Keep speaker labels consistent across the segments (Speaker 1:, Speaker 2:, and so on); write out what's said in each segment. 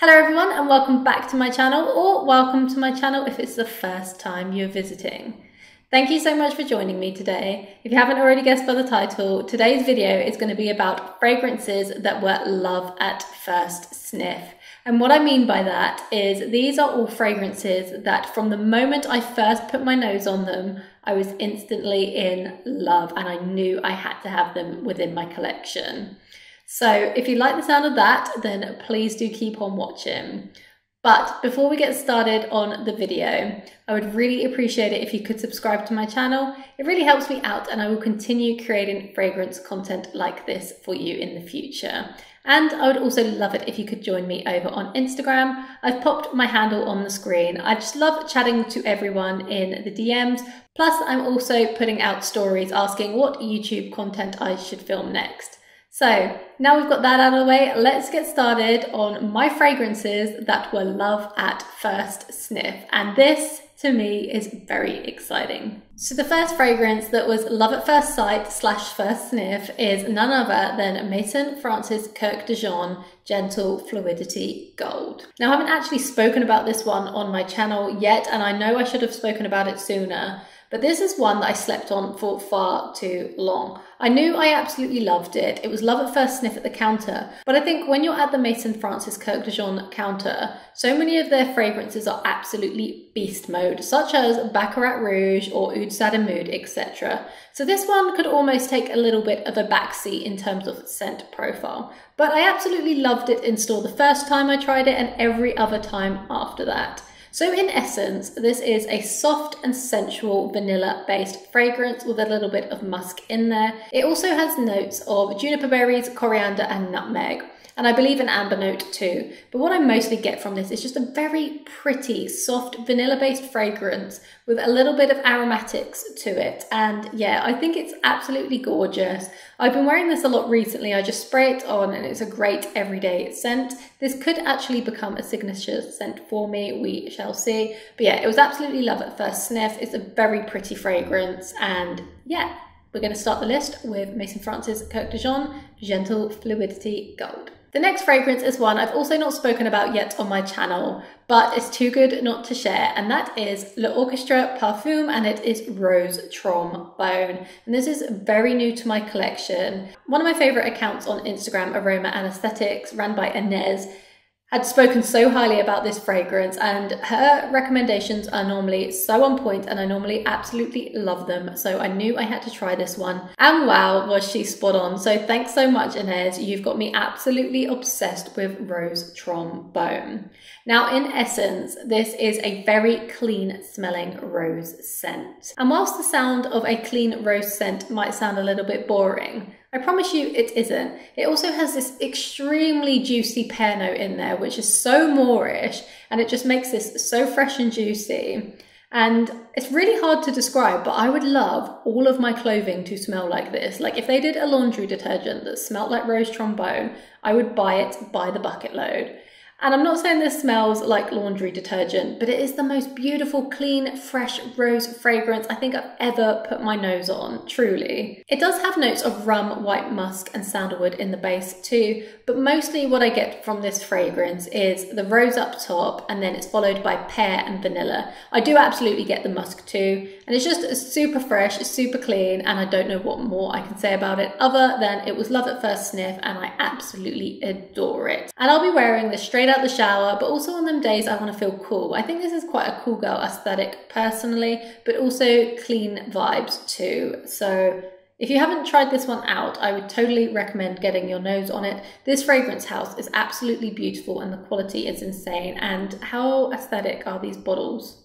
Speaker 1: Hello everyone and welcome back to my channel or welcome to my channel if it's the first time you're visiting. Thank you so much for joining me today. If you haven't already guessed by the title, today's video is going to be about fragrances that were love at first sniff. And what I mean by that is these are all fragrances that from the moment I first put my nose on them, I was instantly in love and I knew I had to have them within my collection. So if you like the sound of that, then please do keep on watching. But before we get started on the video, I would really appreciate it if you could subscribe to my channel. It really helps me out and I will continue creating fragrance content like this for you in the future. And I would also love it if you could join me over on Instagram. I've popped my handle on the screen. I just love chatting to everyone in the DMs. Plus, I'm also putting out stories asking what YouTube content I should film next. So now we've got that out of the way, let's get started on my fragrances that were love at first sniff. And this to me is very exciting. So the first fragrance that was love at first sight slash first sniff is none other than Maison Francis Kurkdjian Gentle Fluidity Gold. Now I haven't actually spoken about this one on my channel yet and I know I should have spoken about it sooner but this is one that I slept on for far too long. I knew I absolutely loved it. It was love at first sniff at the counter. But I think when you're at the Maison Francis Kurkdjian counter, so many of their fragrances are absolutely beast mode, such as Baccarat Rouge or Oud Mood, etc. So this one could almost take a little bit of a backseat in terms of scent profile. But I absolutely loved it in store the first time I tried it and every other time after that. So in essence, this is a soft and sensual vanilla based fragrance with a little bit of musk in there. It also has notes of juniper berries, coriander and nutmeg and I believe an amber note too. But what I mostly get from this is just a very pretty, soft, vanilla-based fragrance with a little bit of aromatics to it. And yeah, I think it's absolutely gorgeous. I've been wearing this a lot recently. I just spray it on and it's a great everyday scent. This could actually become a signature scent for me. We shall see. But yeah, it was absolutely love at first sniff. It's a very pretty fragrance and yeah, we're going to start the list with Maison Francis Kurkdjian Gentle Fluidity Gold. The next fragrance is one I've also not spoken about yet on my channel, but it's too good not to share, and that is Le L'Orchestre Parfum, and it is Rose Trombone. And this is very new to my collection. One of my favorite accounts on Instagram, Aroma and Aesthetics, ran by Inez, had spoken so highly about this fragrance and her recommendations are normally so on point and I normally absolutely love them. So I knew I had to try this one. And wow, was she spot on. So thanks so much, Inez. You've got me absolutely obsessed with Rose Trombone. Now, in essence, this is a very clean smelling rose scent. And whilst the sound of a clean rose scent might sound a little bit boring, I promise you it isn't. It also has this extremely juicy pear note in there, which is so moreish and it just makes this so fresh and juicy. And it's really hard to describe, but I would love all of my clothing to smell like this. Like if they did a laundry detergent that smelled like rose trombone, I would buy it by the bucket load. And I'm not saying this smells like laundry detergent, but it is the most beautiful, clean, fresh rose fragrance I think I've ever put my nose on, truly. It does have notes of rum, white musk, and sandalwood in the base too, but mostly what I get from this fragrance is the rose up top, and then it's followed by pear and vanilla. I do absolutely get the musk too, and it's just super fresh, super clean, and I don't know what more I can say about it other than it was love at first sniff, and I absolutely adore it. And I'll be wearing this straight out the shower, but also on them days I want to feel cool. I think this is quite a cool girl aesthetic personally, but also clean vibes too. So if you haven't tried this one out, I would totally recommend getting your nose on it. This fragrance house is absolutely beautiful and the quality is insane. And how aesthetic are these bottles?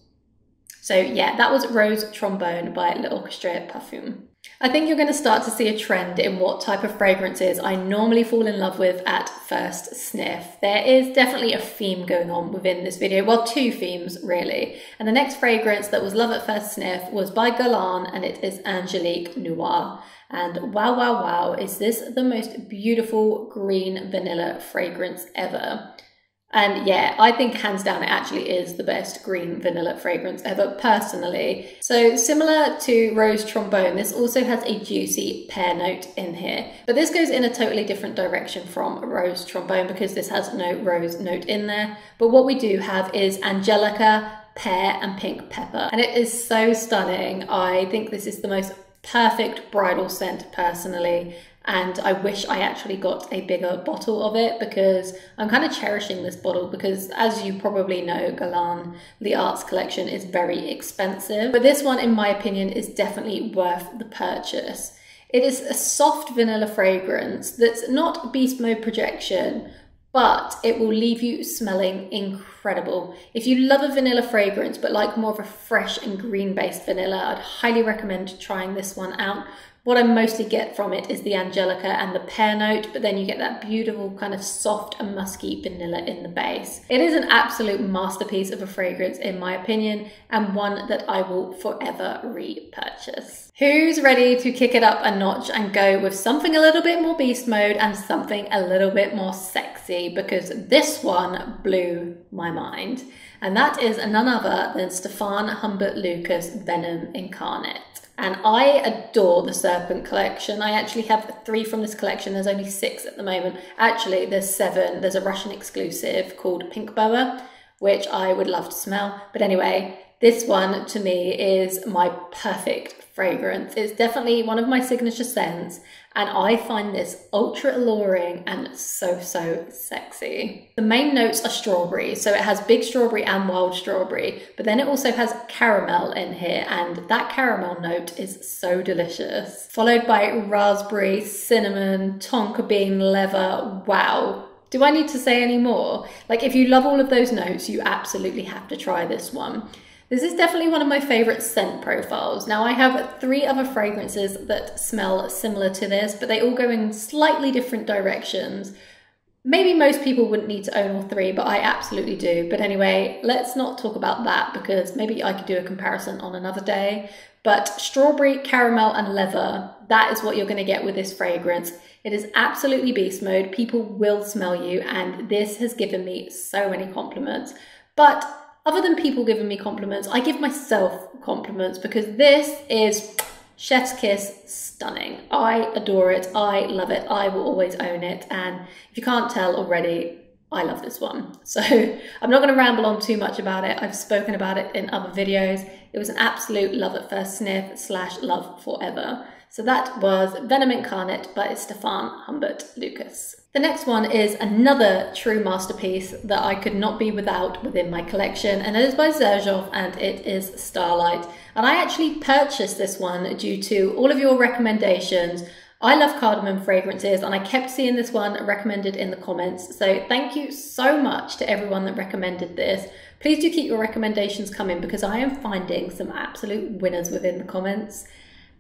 Speaker 1: So yeah, that was Rose Trombone by L'Orchestre Parfum. I think you're going to start to see a trend in what type of fragrances I normally fall in love with at first sniff. There is definitely a theme going on within this video, well, two themes really. And the next fragrance that was love at first sniff was by Guerlain and it is Angelique Noire. And wow, wow, wow, is this the most beautiful green vanilla fragrance ever. And yeah, I think hands down it actually is the best green vanilla fragrance ever, personally. So, similar to Rose Trombone, this also has a juicy pear note in here. But this goes in a totally different direction from Rose Trombone because this has no rose note in there. But what we do have is Angelica, pear, and pink pepper. And it is so stunning. I think this is the most perfect bridal scent personally and I wish I actually got a bigger bottle of it because I'm kind of cherishing this bottle because as you probably know Guerlain the arts collection is very expensive but this one in my opinion is definitely worth the purchase. It is a soft vanilla fragrance that's not beast mode projection but it will leave you smelling incredible. If you love a vanilla fragrance but like more of a fresh and green based vanilla, I'd highly recommend trying this one out what I mostly get from it is the Angelica and the pear note, but then you get that beautiful kind of soft and musky vanilla in the base. It is an absolute masterpiece of a fragrance in my opinion, and one that I will forever repurchase. Who's ready to kick it up a notch and go with something a little bit more beast mode and something a little bit more sexy? Because this one blew my mind. And that is none other than Stephane Humbert Lucas Venom Incarnat. And I adore the Serpent collection. I actually have three from this collection. There's only six at the moment. Actually, there's seven. There's a Russian exclusive called Pink Boa, which I would love to smell. But anyway, this one to me is my perfect fragrance. It's definitely one of my signature scents, and I find this ultra alluring and so, so sexy. The main notes are strawberry, so it has big strawberry and wild strawberry, but then it also has caramel in here, and that caramel note is so delicious. Followed by raspberry, cinnamon, tonka bean, leather. Wow. Do I need to say any more? Like, if you love all of those notes, you absolutely have to try this one. This is definitely one of my favorite scent profiles. Now I have three other fragrances that smell similar to this, but they all go in slightly different directions. Maybe most people wouldn't need to own all three, but I absolutely do. But anyway, let's not talk about that because maybe I could do a comparison on another day. But strawberry, caramel, and leather, that is what you're going to get with this fragrance. It is absolutely beast mode. People will smell you, and this has given me so many compliments. But other than people giving me compliments, I give myself compliments because this is chef's kiss stunning. I adore it. I love it. I will always own it. And if you can't tell already, I love this one. So I'm not going to ramble on too much about it. I've spoken about it in other videos. It was an absolute love at first sniff slash love forever. So that was Venom Incarnat by Stephane Humbert Lucas. The next one is another true masterpiece that I could not be without within my collection, and it is by Xerjoff and it is Starlight. And I actually purchased this one due to all of your recommendations. I love cardamom fragrances and I kept seeing this one recommended in the comments. So thank you so much to everyone that recommended this. Please do keep your recommendations coming because I am finding some absolute winners within the comments.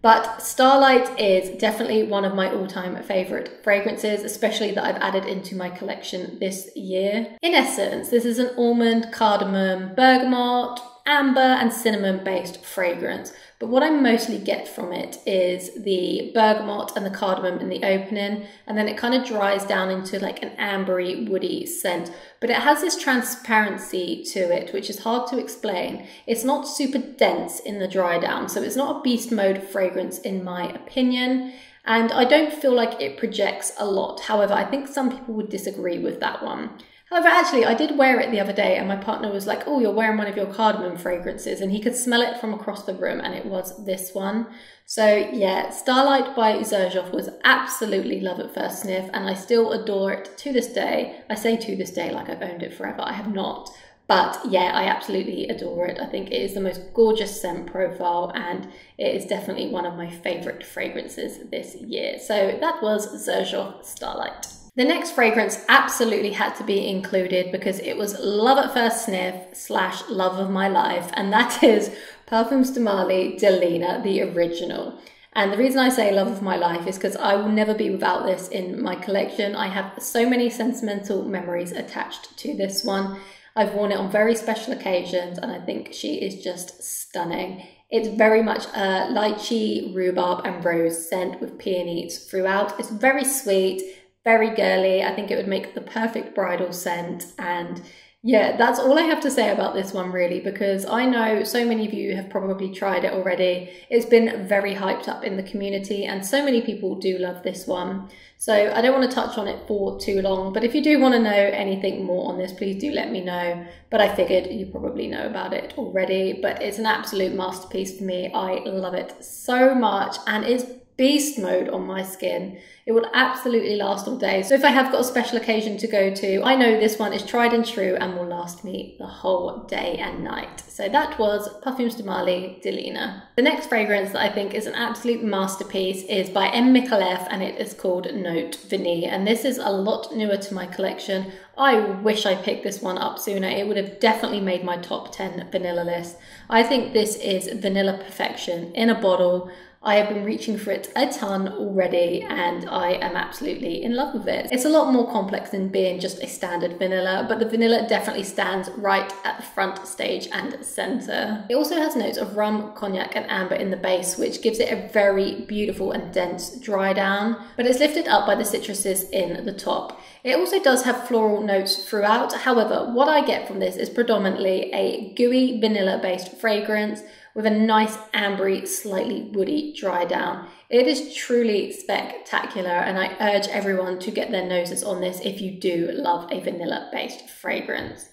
Speaker 1: But Starlight is definitely one of my all time favourite fragrances, especially that I've added into my collection this year. In essence, this is an almond, cardamom, bergamot, amber and cinnamon based fragrance. But what I mostly get from it is the bergamot and the cardamom in the opening, and then it kind of dries down into like an ambery, woody scent. But it has this transparency to it, which is hard to explain. It's not super dense in the dry down, so it's not a beast mode fragrance in my opinion. And I don't feel like it projects a lot. However, I think some people would disagree with that one. However, actually, I did wear it the other day, and my partner was like, Oh, you're wearing one of your cardamom fragrances. And he could smell it from across the room, and it was this one. So, yeah, Starlight by Xerjoff was absolutely love at first sniff, and I still adore it to this day. I say to this day like I've owned it forever. I have not. But yeah, I absolutely adore it. I think it is the most gorgeous scent profile, and it is definitely one of my favorite fragrances this year. So, that was Xerjoff Starlight. The next fragrance absolutely had to be included because it was love at first sniff slash love of my life, and that is Parfums de Marly Delina, the original. And the reason I say love of my life is because I will never be without this in my collection. I have so many sentimental memories attached to this one. I've worn it on very special occasions, and I think she is just stunning. It's very much a lychee, rhubarb, and rose scent with peonies throughout. It's very sweet, very girly. I think it would make the perfect bridal scent and yeah, that's all I have to say about this one, really, because I know so many of you have probably tried it already. It's been very hyped up in the community, and so many people do love this one. So I don't want to touch on it for too long, but if you do want to know anything more on this, please do let me know. But I figured you probably know about it already, but it's an absolute masterpiece for me. I love it so much, and it's beast mode on my skin. It will absolutely last all day. So if I have got a special occasion to go to, I know this one is tried and true and will last me the whole day and night. So that was Parfums de Marly Delina. The next fragrance that I think is an absolute masterpiece is by M. Micallef and it is called Note Vanille. And this is a lot newer to my collection. I wish I picked this one up sooner. It would have definitely made my top 10 vanilla list. I think this is vanilla perfection in a bottle. I have been reaching for it a ton already and I am absolutely in love with it. It's a lot more complex than being just a standard vanilla, but the vanilla definitely stands right at the front stage and center. It also has notes of rum, cognac and amber in the base, which gives it a very beautiful and dense dry down, but it's lifted up by the citruses in the top. It also does have floral notes throughout. However, what I get from this is predominantly a gooey vanilla based fragrance with a nice ambery, slightly woody dry down. It is truly spectacular and I urge everyone to get their noses on this if you do love a vanilla based fragrance.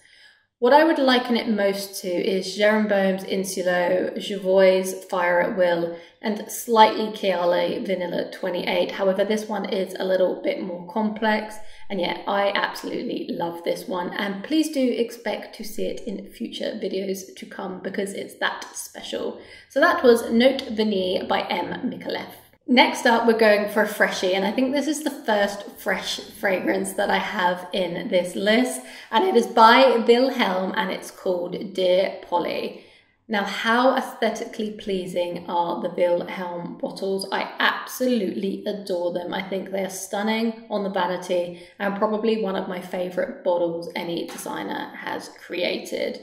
Speaker 1: What I would liken it most to is Jerome Bohm's Insula, Jovoy's Fire at Will, and slightly Kayali Vanilla 28. However, this one is a little bit more complex, and yet I absolutely love this one. And please do expect to see it in future videos to come because it's that special. So that was Note Vanille by M. Micallef. Next up, we're going for a freshie, and I think this is the first fresh fragrance that I have in this list, and it is by Vilhelm, and it's called Dear Polly. Now, how aesthetically pleasing are the Vilhelm bottles? I absolutely adore them. I think they are stunning on the vanity and probably one of my favorite bottles any designer has created.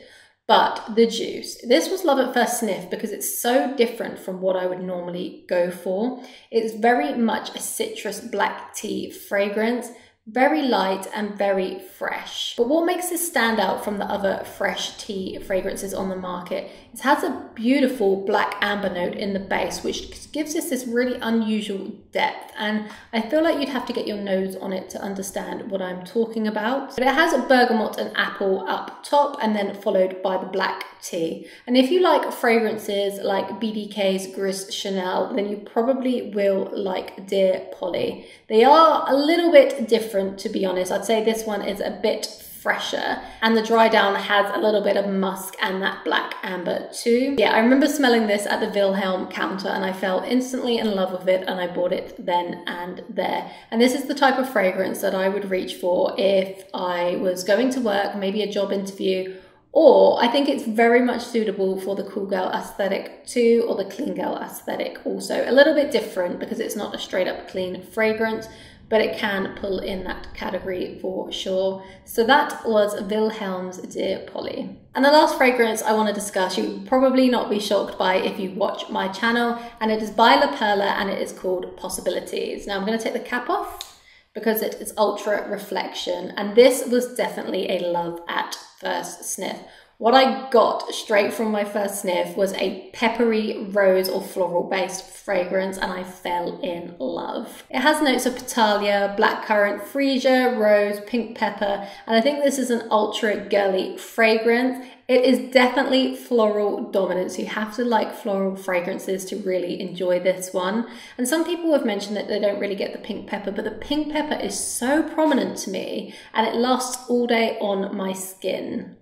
Speaker 1: But the juice, this was love at first sniff because it's so different from what I would normally go for. It's very much a citrus black tea fragrance very light and very fresh. But what makes this stand out from the other fresh tea fragrances on the market it has a beautiful black amber note in the base, which gives us this really unusual depth. And I feel like you'd have to get your nose on it to understand what I'm talking about. But it has a bergamot and apple up top and then followed by the black tea. And if you like fragrances like BDK's Gris Charnel, then you probably will like Dear Polly. They are a little bit different, to be honest. I'd say this one is a bit fresher and the dry down has a little bit of musk and that black amber too. Yeah, I remember smelling this at the Vilhelm counter and I fell instantly in love with it and I bought it then and there. And this is the type of fragrance that I would reach for if I was going to work, maybe a job interview or I think it's very much suitable for the cool girl aesthetic too, or the clean girl aesthetic also. A little bit different because it's not a straight up clean fragrance, but it can pull in that category for sure. So that was Vilhelm's Dear Polly. And the last fragrance I want to discuss, you probably not be shocked by if you watch my channel, and it is by La Perla and it is called Possibilities. Now I'm going to take the cap off because it is ultra reflection, and this was definitely a love at first sniff. What I got straight from my first sniff was a peppery rose or floral based fragrance and I fell in love. It has notes of Petalia, blackcurrant, freesia, rose, pink pepper, and I think this is an ultra girly fragrance. It is definitely floral dominance. you have to like floral fragrances to really enjoy this one. And some people have mentioned that they don't really get the pink pepper, but the pink pepper is so prominent to me and it lasts all day on my skin.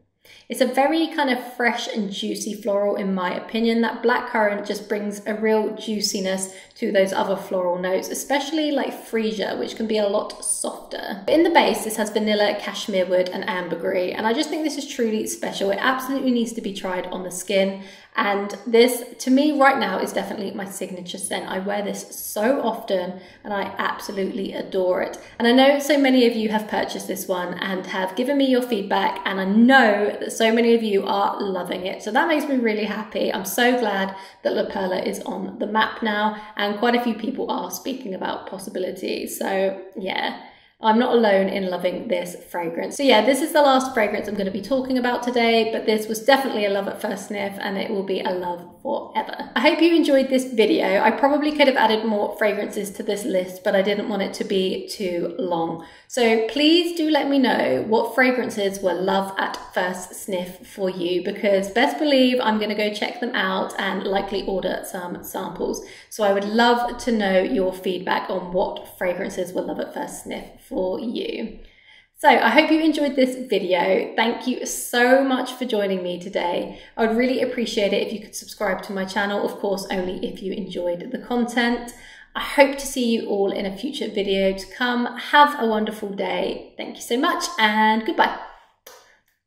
Speaker 1: It's a very kind of fresh and juicy floral in my opinion. That blackcurrant just brings a real juiciness to those other floral notes, especially like freesia, which can be a lot softer. In the base, this has vanilla, cashmere wood, and ambergris, and I just think this is truly special. It absolutely needs to be tried on the skin, and this, to me right now, is definitely my signature scent. I wear this so often and I absolutely adore it. And I know so many of you have purchased this one and have given me your feedback and I know that so many of you are loving it. So that makes me really happy. I'm so glad that La Perla is on the map now and quite a few people are speaking about possibilities. So yeah, I'm not alone in loving this fragrance. So yeah, this is the last fragrance I'm going to be talking about today, but this was definitely a love at first sniff and it will be a love forever. I hope you enjoyed this video. I probably could have added more fragrances to this list, but I didn't want it to be too long. So please do let me know what fragrances were love at first sniff for you because best believe I'm going to go check them out and likely order some samples. So I would love to know your feedback on what fragrances were love at first sniff for you. So I hope you enjoyed this video. Thank you so much for joining me today. I would really appreciate it if you could subscribe to my channel, of course, only if you enjoyed the content. I hope to see you all in a future video to come. Have a wonderful day. Thank you so much and goodbye.